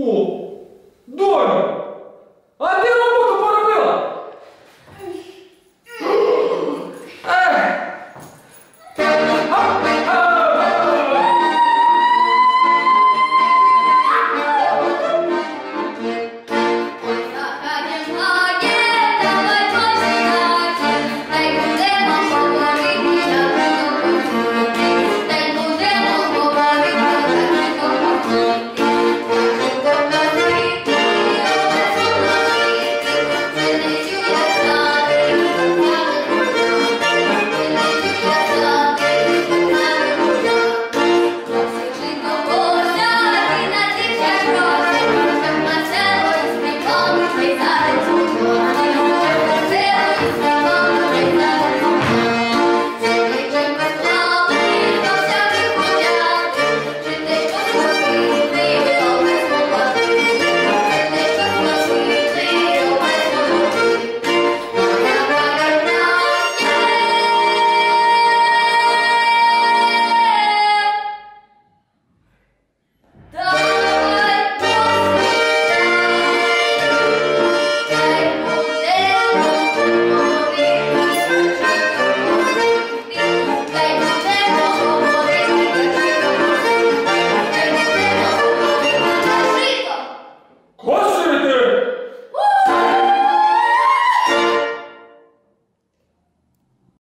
O